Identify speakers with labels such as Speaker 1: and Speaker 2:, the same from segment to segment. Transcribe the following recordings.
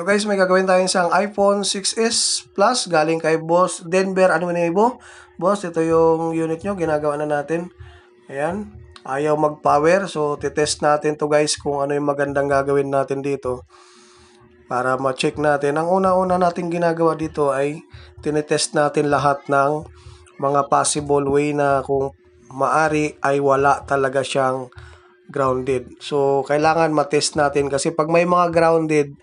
Speaker 1: Ito guys, may gagawin tayong isang iPhone 6s Plus galing kay Boss Denver. Ibo? Boss, ito yung unit nyo. Ginagawa na natin. Ayan. Ayaw mag-power. So, titest natin to guys kung ano yung magandang gagawin natin dito. Para ma-check natin. Ang una-una natin ginagawa dito ay tinitest natin lahat ng mga possible way na kung maari ay wala talaga siyang grounded. So, kailangan matest natin kasi pag may mga grounded,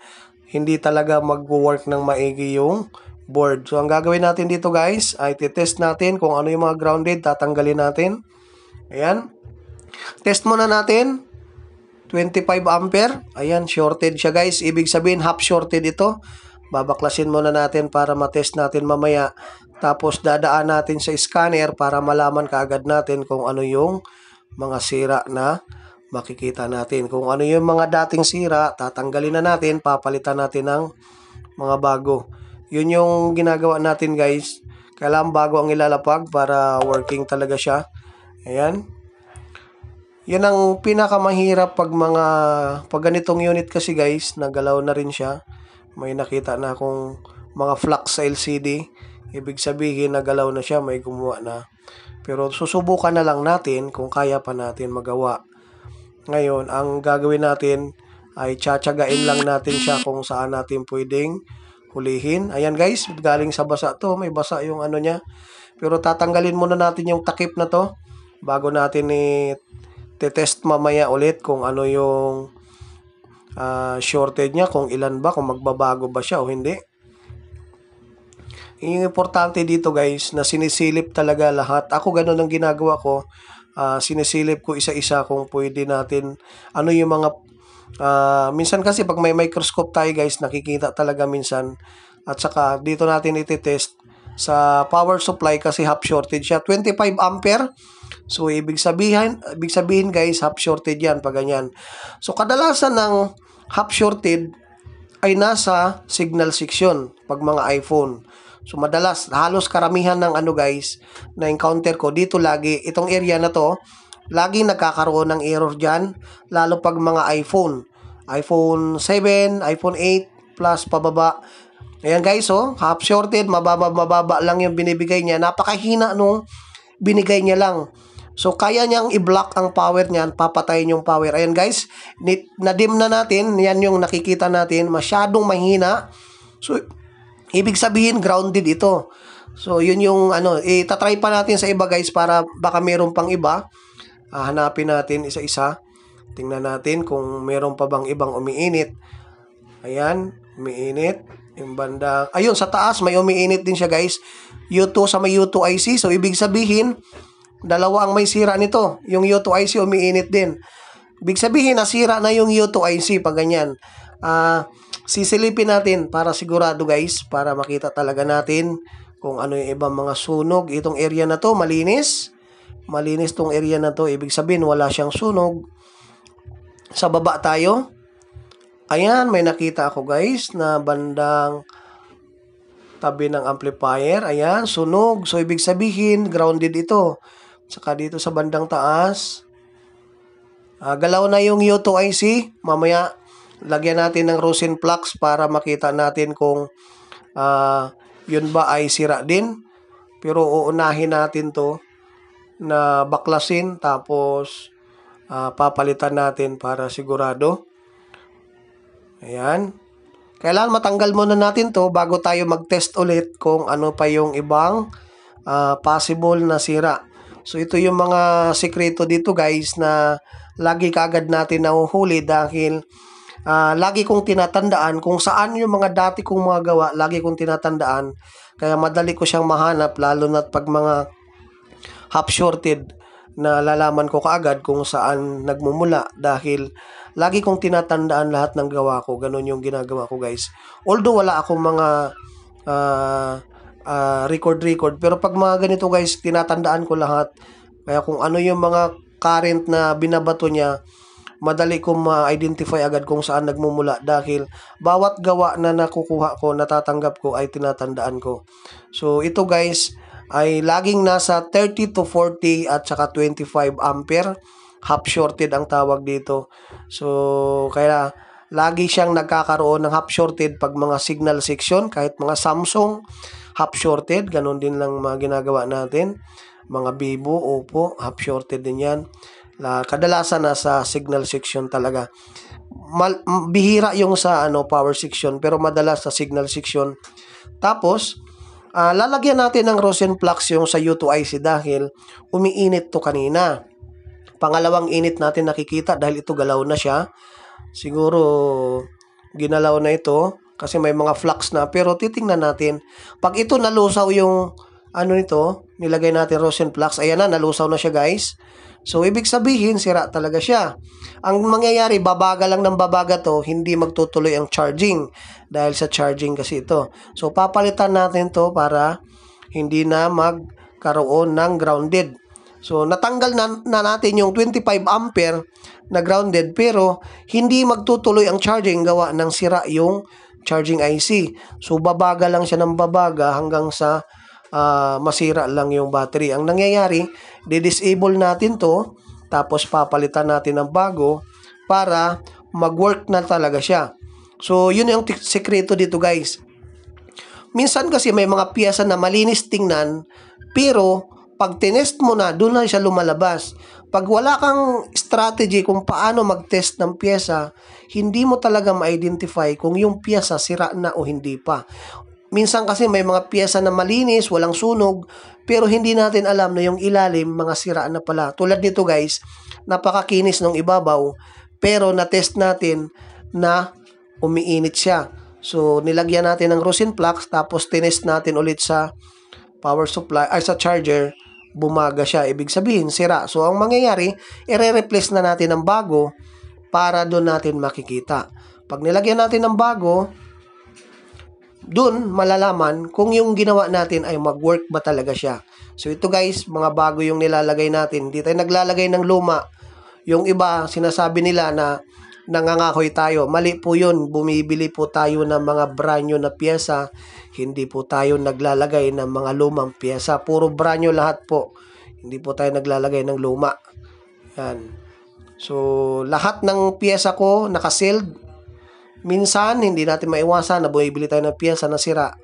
Speaker 1: hindi talaga mag-work ng maigi yung board. So, ang gagawin natin dito guys, ay test natin kung ano yung mga grounded, tatanggalin natin. Ayan. Test muna natin. 25 ampere. Ayan, shorted siya guys. Ibig sabihin, half shorted ito. Babaklasin muna natin para matest natin mamaya. Tapos, dadaan natin sa scanner para malaman kaagad natin kung ano yung mga sira na makikita natin. Kung ano yung mga dating sira, tatanggalin na natin, papalitan natin ng mga bago. Yun yung ginagawa natin guys. Kailangan bago ang ilalapag para working talaga siya. Ayan. Yan ang pinakamahirap pag mga pag ganitong unit kasi guys, nagalaw na rin siya. May nakita na akong mga flux sa LCD. Ibig sabihin nagalaw na siya, may gumawa na. Pero susubukan na lang natin kung kaya pa natin magawa. Ngayon, ang gagawin natin ay tsatsagain lang natin siya kung saan natin pwedeng hulihin. Ayan guys, galing sa basa to. May basa yung ano niya. Pero tatanggalin muna natin yung takip na to bago natin i-test mamaya ulit kung ano yung uh, shorted niya, kung ilan ba, kung magbabago ba siya o hindi. Yung importante dito guys, na sinisilip talaga lahat. Ako ganun ang ginagawa ko uh, sinisilip ko isa-isa kung pwede natin ano yung mga uh, minsan kasi pag may microscope tayo guys nakikita talaga minsan. At saka dito natin iti-test sa power supply kasi half shorted siya. 25 ampere. So ibig sabihin ibig sabihin guys half shorted yan pag ganyan. So kadalasan ng half shorted ay nasa signal section pag mga iPhone So madalas, halos karamihan ng ano guys, na encounter ko dito lagi, itong area na to, laging nagkakaroon ng error dyan, lalo pag mga iPhone. iPhone 7, iPhone 8 plus pababa. Ayan guys, oh, half shorted, mababa mababa lang yung binibigay niya. Napakahina nung binigay niya lang. So, kaya niyang i-block ang power niyan, papatayin yung power. Ayan guys, na-dim na natin, yan yung nakikita natin, masyadong mahina. So, Ibig sabihin, grounded ito. So, yun yung ano, itatry pa natin sa iba guys para baka meron pang iba. Uh, hanapin natin isa-isa. Tingnan natin kung meron pa bang ibang umiinit. Ayan, umiinit. Yung banda, ayun, sa taas may umiinit din siya guys. U2 sa may U2 IC. So, ibig sabihin, dalawa ang may sira nito. Yung U2 IC umiinit din. Ibig sabihin, nasira na yung U2 IC pag ganyan. Ah, uh, sisilipin natin para sigurado guys, para makita talaga natin kung ano yung ibang mga sunog. Itong area na to, malinis. Malinis tong area na to. Ibig sabihin, wala siyang sunog. Sa baba tayo. Ayan, may nakita ako guys na bandang tabi ng amplifier. Ayan, sunog. So, ibig sabihin, grounded ito. Saka dito sa bandang taas. Uh, galaw na yung U2IC. Mamaya, lagyan natin ng rosin flux para makita natin kung uh, yun ba ay sira din. Pero uunahin natin to na baklasin tapos uh, papalitan natin para sigurado. Ayan. Kailangan matanggal muna natin to bago tayo mag-test ulit kung ano pa yung ibang uh, possible na sira. So ito yung mga sekreto dito guys na lagi kagad natin nahuhuli dahil uh, lagi kong tinatandaan kung saan yung mga dati kong mga gawa, lagi kong tinatandaan. Kaya madali ko siyang mahanap lalo na pag mga half shorted na lalaman ko kaagad kung saan nagmumula dahil lagi kong tinatandaan lahat ng gawa ko. Ganun yung ginagawa ko guys. Although wala akong mga uh, uh, record-record. Pero pag mga ganito guys, tinatandaan ko lahat. Kaya kung ano yung mga current na binabato niya, madali kong ma-identify agad kung saan nagmumula dahil bawat gawa na nakukuha ko, natatanggap ko ay tinatandaan ko. So ito guys ay laging nasa 30 to 40 at saka 25 ampere half shorted ang tawag dito. So kaya lagi siyang nagkakaroon ng half shorted pag mga signal section, kahit mga Samsung, half shorted, ganun din lang mga ginagawa natin. Mga Vivo, Oppo, half shorted din yan. La, kadalasan nasa signal section talaga. Mal, bihira yung sa ano power section pero madalas sa signal section. Tapos, uh, lalagyan natin ng Rosenflux yung sa U2IC dahil umiinit to kanina. Pangalawang init natin nakikita dahil ito galaw na siya. Siguro ginalaw na ito kasi may mga flux na pero titingnan natin pag ito nalusaw yung ano nito? Nilagay natin rosin flux ayan na nalusaw na siya guys. So ibig sabihin sira talaga siya. Ang mangyayari babaga lang ng babaga to hindi magtutuloy ang charging. Dahil sa charging kasi ito. So papalitan natin to para hindi na magkaroon ng grounded. So, natanggal na, na natin yung 25 ampere na grounded pero hindi magtutuloy ang charging gawa ng sira yung charging IC. So, babaga lang siya ng babaga hanggang sa uh, masira lang yung battery. Ang nangyayari, di-disable natin to tapos papalitan natin ng bago para mag-work na talaga siya. So, yun yung sekreto dito guys. Minsan kasi may mga piyesa na malinis tingnan pero pag tinest mo na, doon na siya lumalabas. Pag wala kang strategy kung paano mag-test ng pyesa, hindi mo talaga ma-identify kung yung pyesa sira na o hindi pa. Minsan kasi may mga pyesa na malinis, walang sunog, pero hindi natin alam na yung ilalim, mga sira na pala. Tulad nito guys, napakakinis ng ibabaw, pero na-test natin na umiinit siya. So, nilagyan natin ng rosin flux, tapos tinest natin ulit sa power supply, ay sa charger, bumaga siya. Ibig sabihin, sira. So, ang mangyayari, ire-replace na natin ng bago para doon natin makikita. Pag nilagyan natin ng bago, doon malalaman kung yung ginawa natin ay mag-work ba talaga siya. So ito guys, mga bago yung nilalagay natin. Hindi tayo naglalagay ng luma. Yung iba, sinasabi nila na nangangakoy tayo. Mali po yun. Bumibili po tayo ng mga brand new na pyesa. Hindi po tayo naglalagay ng mga lumang pyesa. Puro brand new lahat po. Hindi po tayo naglalagay ng luma. Yan. So, lahat ng pyesa ko nakasealed. Minsan, hindi natin maiwasan na bumibili tayo ng pyesa na sira.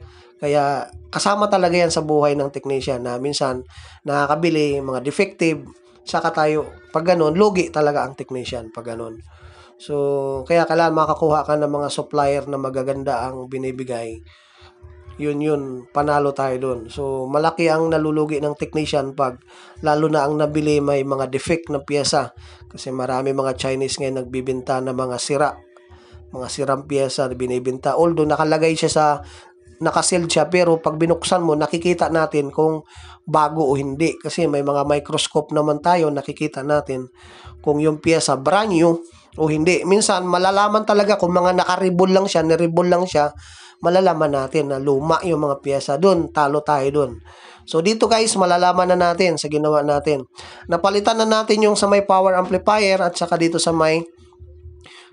Speaker 1: Kaya, kasama talaga yan sa buhay ng technician na minsan nakakabili mga defective, saka tayo, pag ganun, lugi talaga ang technician pag ganun. So, kaya kailangan makakuha ka ng mga supplier na magaganda ang binibigay. Yun yun, panalo tayo doon. So, malaki ang nalulugi ng technician pag lalo na ang nabili may mga defect na pyesa. Kasi marami mga Chinese ngayon nagbibenta ng mga sira. Mga sirang pyesa na binibenta. Although nakalagay siya sa nakasealed siya pero pag binuksan mo nakikita natin kung bago o hindi kasi may mga microscope naman tayo nakikita natin kung yung pyesa brand new o hindi. Minsan, malalaman talaga kung mga nakaribol lang siya, niribol lang siya, malalaman natin na luma yung mga pyesa doon, talo tayo doon. So, dito guys, malalaman na natin sa ginawa natin. Napalitan na natin yung sa may power amplifier at saka dito sa may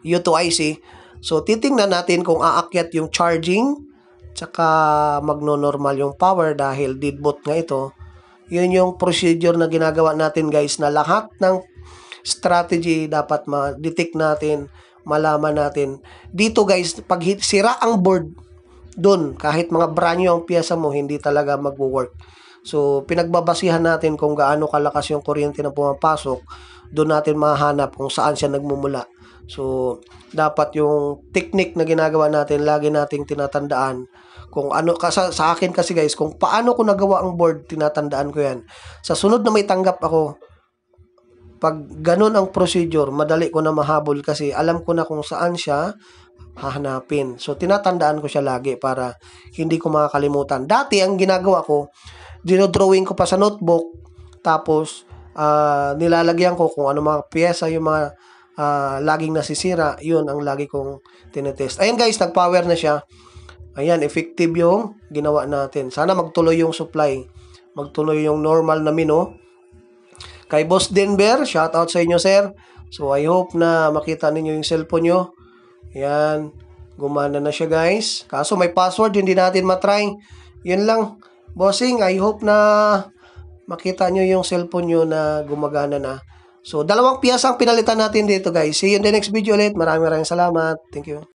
Speaker 1: U2IC. So, titingnan natin kung aakyat yung charging tsaka magno-normal yung power dahil deadboot nga ito. Yun yung procedure na ginagawa natin guys na lahat ng strategy dapat ma-detect natin, malaman natin. Dito guys, pag sira ang board, doon, kahit mga brand new ang piyesa mo, hindi talaga magwo-work. So, pinagbabasihan natin kung gaano kalakas yung kuryente na pumapasok, doon natin mahanap kung saan siya nagmumula. So, dapat yung technique na ginagawa natin, lagi nating tinatandaan kung ano kasi sa akin kasi guys kung paano ko nagawa ang board tinatandaan ko yan sa sunod na may tanggap ako pag ganun ang procedure, madali ko na mahabol kasi alam ko na kung saan siya hahanapin. So, tinatandaan ko siya lagi para hindi ko makakalimutan. Dati, ang ginagawa ko, dinodrawing ko pa sa notebook, tapos, uh, nilalagyan ko kung ano mga pyesa, yung mga uh, laging nasisira, yun ang lagi kong tinetest. Ayan guys, nag-power na siya. Ayan, effective yung ginawa natin. Sana magtuloy yung supply. Magtuloy yung normal na menu Kay Boss Denver, shout out sa inyo sir. So I hope na makita ninyo yung cellphone nyo. Yan, gumana na siya guys. Kaso may password, hindi natin matry. Yan lang. Bossing, I hope na makita nyo yung cellphone nyo na gumagana na. So, dalawang piyasa ang pinalitan natin dito guys. See you in the next video ulit. Maraming maraming salamat. Thank you.